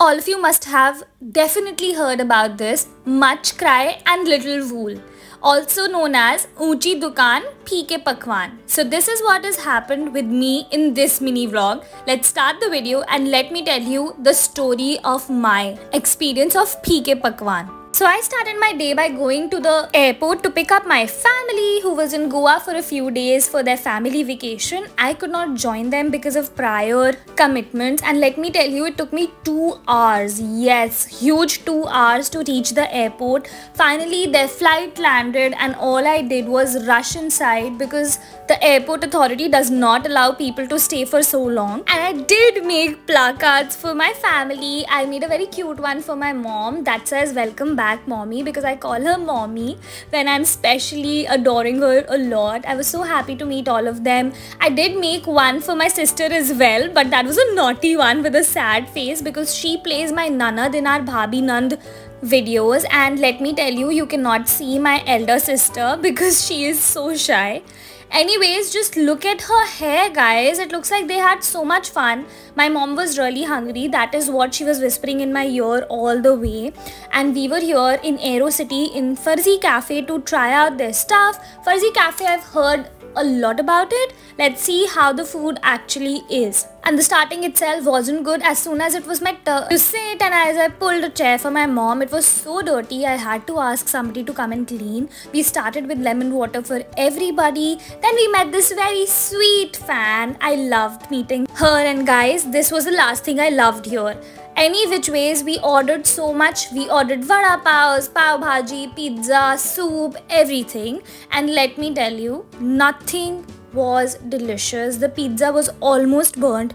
All of you must have definitely heard about this much cry and little wool also known as Unchi Dukan Phike Pakwan. So this is what has happened with me in this mini vlog. Let's start the video and let me tell you the story of my experience of Phike Pakwan. So I started my day by going to the airport to pick up my family who was in Goa for a few days for their family vacation. I could not join them because of prior commitments and let me tell you it took me 2 hours. Yes, huge 2 hours to reach the airport. Finally their flight landed and all I did was rush inside because the airport authority does not allow people to stay for so long. And I did make placards for my family. I made a very cute one for my mom that says welcome back back mommy because I call her mommy when I'm specially adoring her a lot. I was so happy to meet all of them. I did make one for my sister as well, but that was a naughty one with a sad face because she plays my Nanad in our Bhabi Nand videos and let me tell you you cannot see my elder sister because she is so shy Anyways, just look at her hair, guys. It looks like they had so much fun. My mom was really hungry. That is what she was whispering in my ear all the way. And we were here in Aero City in Farzi Cafe to try out their stuff. Farzi Cafe, I've heard a lot about it. Let's see how the food actually is. And the starting itself wasn't good as soon as it was my turn to sit and as I pulled a chair for my mom, it was so dirty I had to ask somebody to come and clean. We started with lemon water for everybody. Then we met this very sweet fan. I loved meeting her and guys, this was the last thing I loved here any which ways we ordered so much we ordered vada paos pav bhaji pizza soup everything and let me tell you nothing was delicious the pizza was almost burnt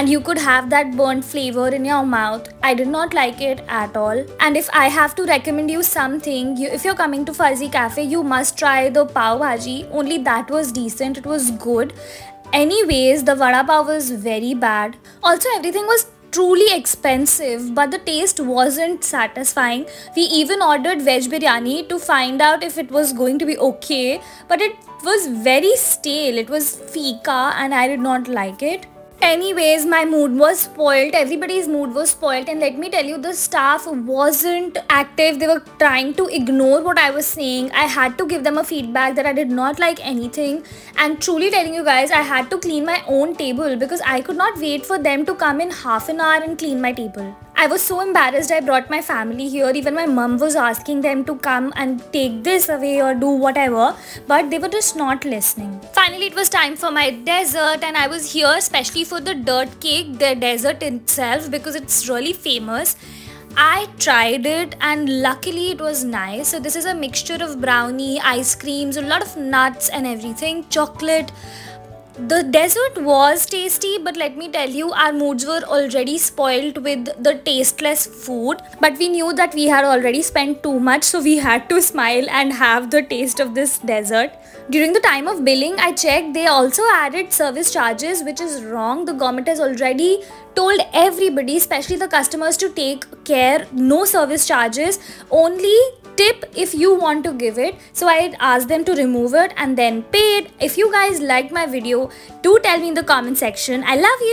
and you could have that burnt flavor in your mouth. I did not like it at all. And if I have to recommend you something, you, if you're coming to Farzi Cafe, you must try the pav bhaji. Only that was decent, it was good. Anyways, the vada pav was very bad. Also, everything was truly expensive but the taste wasn't satisfying. We even ordered veg biryani to find out if it was going to be okay but it was very stale. It was fika and I did not like it. Anyways, my mood was spoiled. Everybody's mood was spoiled. And let me tell you, the staff wasn't active. They were trying to ignore what I was saying. I had to give them a feedback that I did not like anything. And truly telling you guys, I had to clean my own table because I could not wait for them to come in half an hour and clean my table. I was so embarrassed I brought my family here. Even my mum was asking them to come and take this away or do whatever, but they were just not listening. Finally, it was time for my dessert, and I was here especially for the dirt cake, the dessert itself, because it's really famous. I tried it and luckily it was nice. So, this is a mixture of brownie, ice creams, a lot of nuts, and everything, chocolate the dessert was tasty, but let me tell you, our moods were already spoiled with the tasteless food. But we knew that we had already spent too much, so we had to smile and have the taste of this dessert. During the time of billing, I checked, they also added service charges, which is wrong. The government has already told everybody, especially the customers, to take care, no service charges, only tip if you want to give it. So i asked them to remove it and then pay it. If you guys liked my video do tell me in the comment section. I love you